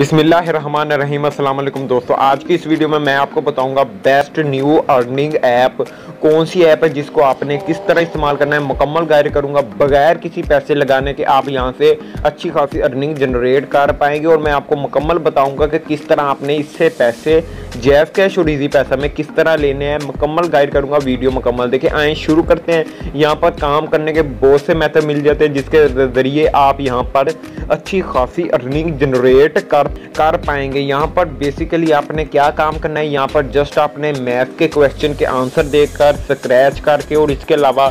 बिसमीम दोस्तों। आज की इस वीडियो में मैं आपको बताऊँगा बेस्ट न्यू अर्निंग ऐप। कौन सी ऐप है जिसको आपने किस तरह इस्तेमाल करना है? मुकम्मल गायर करूँगा, बगैर किसी पैसे लगाने के आप यहाँ से अच्छी खासी अर्निंग जनरेट कर पाएँगे। और मैं आपको मुकम्मल बताऊँगा कि किस तरह आपने इससे पैसे जैफ कैश और इजी पैसा में किस तरह लेने हैं? मुकम्मल गाइड करूँगा वीडियो मुकम्मल। देखिए, आए शुरू करते हैं। यहाँ पर काम करने के बहुत से मेथड मिल जाते हैं, जिसके ज़रिए आप यहाँ पर अच्छी खासी अर्निंग जनरेट कर कर पाएँगे। यहाँ पर बेसिकली आपने क्या काम करना है? यहाँ पर जस्ट आपने मैथ के क्वेश्चन के आंसर देकर स्क्रैच करके और इसके अलावा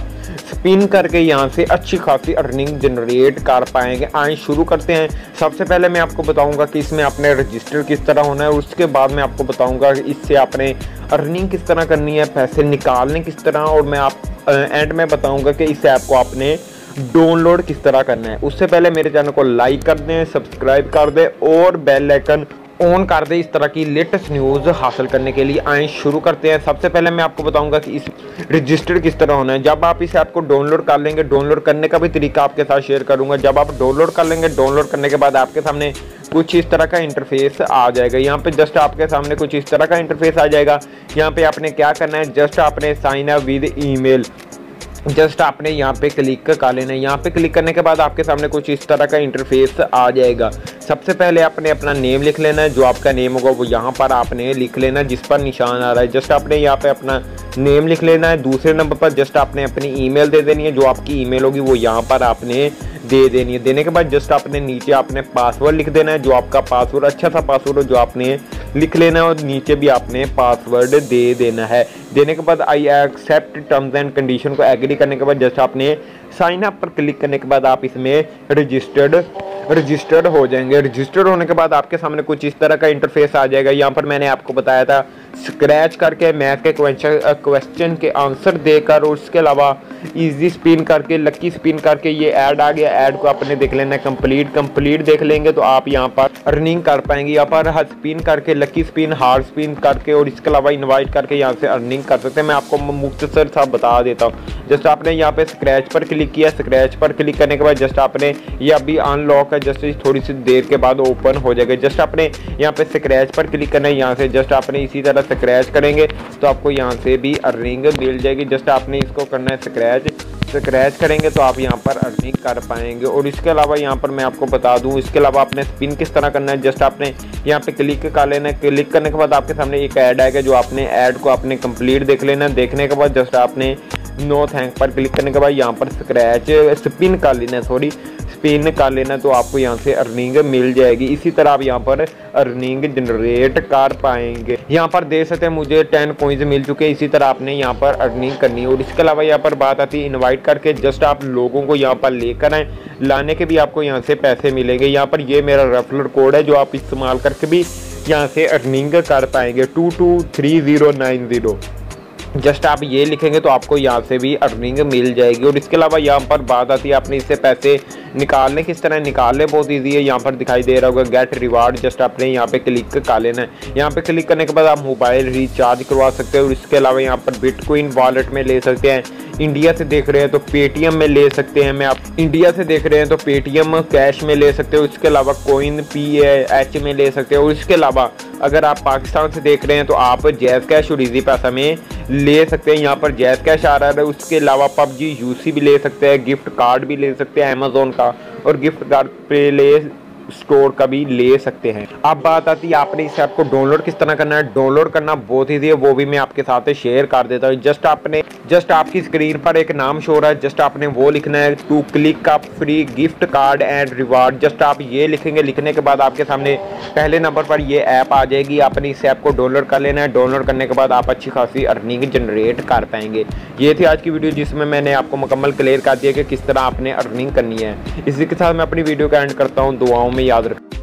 स्पिन करके यहाँ से अच्छी खासी अर्निंग जनरेट कर पाएँगे। आए शुरू करते हैं। सबसे पहले मैं आपको बताऊँगा कि इसमें आपने रजिस्टर किस तरह होना है उसके बाद मैं आपको बताऊँगा कि इससे आपने अर्निंग किस तरह करनी है, पैसे निकालने किस तरह, और मैं आप एंड में बताऊँगा कि इस ऐप को आपने डाउनलोड किस तरह करना है। उससे पहले मेरे चैनल को लाइक कर दें सब्सक्राइब कर दें, और बेल आइकन ऑन कर दें इस तरह की लेटेस्ट न्यूज़ हासिल करने के लिए आए शुरू करते हैं। सबसे पहले मैं आपको बताऊँगा कि इस रजिस्टर किस तरह होना है। जब आप इस ऐप को डाउनलोड कर लेंगे डाउनलोड करने का भी तरीका आपके साथ शेयर करूँगा। जब आप डाउनलोड कर लेंगे डाउनलोड करने के बाद आपके सामने कुछ इस तरह का इंटरफेस आ जाएगा। यहाँ पे जस्ट आपके सामने कुछ इस तरह का इंटरफेस आ जाएगा। यहाँ पे आपने क्या करना है? जस्ट आपने sign up with email just आपने यहाँ पे क्लिक कर लेना है। यहाँ पे क्लिक करने के बाद आपके सामने कुछ इस तरह का इंटरफेस आ जाएगा। सबसे पहले आपने अपना नेम लिख लेना है। जो आपका नेम होगा वो यहाँ पर आपने लिख लेना जिस पर निशान आ रहा है। जस्ट आपने यहाँ पे अपना नेम लिख लेना है। दूसरे नंबर पर जस्ट आपने अपनी ईमेल दे देनी है। जो आपकी ईमेल होगी वो यहाँ पर आपने दे देनी है। देने के बाद जस्ट आपने नीचे आपने पासवर्ड लिख देना है। जो आपका पासवर्ड अच्छा सा पासवर्ड हो, जो आपने लिख लेना है और नीचे भी आपने पासवर्ड दे देना है। देने के बाद I accept terms and condition को एग्री करने के बाद जस्ट आपने साइन अप पर क्लिक करने के बाद आप इसमें रजिस्टर्ड रजिस्टर्ड हो जाएँगे। रजिस्टर्ड होने के बाद आपके सामने कुछ इस तरह का इंटरफेस आ जाएगा। यहाँ पर मैंने आपको बताया था स्क्रैच करके मैथ के क्वेश्चन क्वेश्चन के आंसर देकर और उसके अलावा इजी स्पिन करके लकी स्पिन करके ये ऐड आ गया। ऐड को आपने देख लेना है कंप्लीट कंप्लीट देख लेंगे तो आप यहाँ पर अर्निंग कर पाएँगे। यहाँ पर हर स्पिन करके लकी स्पिन हार्ड स्पिन करके और इसके अलावा इन्वाइट करके यहाँ से अर्निंग कर सकते हैं। मैं आपको मुख्तसर सा बता देता हूँ। जस्ट आपने यहाँ पे स्क्रैच पर क्लिक किया। स्क्रैच पर क्लिक करने के बाद जस्ट आपने ये अभी अनलॉक है। जस्ट थोड़ी सी देर के बाद ओपन हो जाएगा। जस्ट आपने यहाँ पे स्क्रैच पर क्लिक करना है। यहाँ से जस्ट आपने इसी तरह स्क्रैच करेंगे तो आपको यहाँ से भी अर्निंग मिल जाएगी। जस्ट आपने इसको करना है स्क्रैच स्क्रैच करेंगे तो आप यहाँ पर अर्निंग कर पाएँगे। और इसके अलावा यहाँ पर मैं आपको बता दूँ, इसके अलावा आपने स्पिन किस तरह करना है। जस्ट आपने यहाँ पे क्लिक कर लेना है। क्लिक करने के बाद आपके सामने एक ऐड आएगा जो आपने ऐड को आपने कंप्लीट देख लेना है। देखने के बाद जस्ट आपने नो थैंक पर क्लिक करने के बाद यहाँ पर स्क्रैच स्पिन कर लेना सॉरी स्पिन कर लेना तो आपको यहाँ से अर्निंग मिल जाएगी। इसी तरह आप यहाँ पर अर्निंग जनरेट कर पाएँगे। यहाँ पर देख सकते हैं, मुझे टेन कोइंस मिल चुके हैं। इसी तरह आपने यहाँ पर अर्निंग करनी है। और इसके अलावा यहाँ पर बात आती है इन्वाइट करके। जस्ट आप लोगों को यहाँ पर लेकर आए। लाने के भी आपको यहाँ से पैसे मिलेंगे। यहाँ पर ये मेरा रेफरल कोड है, जो आप इस्तेमाल करके भी यहाँ से अर्निंग कर पाएँगे। Two two three zero nine zero just आप ये लिखेंगे तो आपको यहाँ से भी अर्निंग मिल जाएगी। और इसके अलावा यहाँ पर बात आती है आपने इससे पैसे निकालने, किस तरह निकालने, बहुत ईजी है। यहाँ पर दिखाई दे रहा होगा गेट रिवार्ड जस्ट आपने यहाँ पे क्लिक कर लेना है। यहाँ पे क्लिक करने के बाद आप मोबाइल रिचार्ज करवा सकते हैं। और इसके अलावा यहाँ पर बिटकॉइन वॉलेट में ले सकते हैं। इंडिया से देख रहे हैं तो पेटीएम में ले सकते हैं। मैं आप इंडिया से देख रहे हैं तो पेटीएम कैश में ले सकते हो। इसके अलावा कोइन पी एच में ले सकते हो। और इसके अलावा अगर आप पाकिस्तान से देख रहे हैं तो आप जैज कैश और इजी पैसा में ले सकते हैं। यहाँ पर जैज कैश आ रहा है। उसके अलावा पबजी यूसी भी ले सकते हैं। गिफ्ट कार्ड भी ले सकते हैं अमेजोन का। और गिफ्ट कार्ड पे ले स्टोर का भी ले सकते हैं। अब बात आती है आपने इस ऐप को डाउनलोड किस तरह करना है? डाउनलोड करना बहुत ईजी है। वो भी मैं आपके साथ शेयर कर देता हूँ। जस्ट आपने जस्ट आपकी स्क्रीन पर एक नाम शो रहा है, जस्ट आपने वो लिखना है to click up free gift card and reward just आप ये लिखेंगे, लिखने के बाद आपके सामने पहले नंबर पर ये ऐप आ जाएगी आपने इस ऐप को डाउनलोड कर लेना है। डाउनलोड करने के बाद आप अच्छी खासी अर्निंग जनरेट कर पाएँगे। ये थी आज की वीडियो जिसमें मैंने आपको मुकम्मल क्लियर कर दिया कि किस तरह आपने अर्निंग करनी है। इसी के साथ मैं अपनी वीडियो का एंड करता हूँ। दुआओं में याद रखें।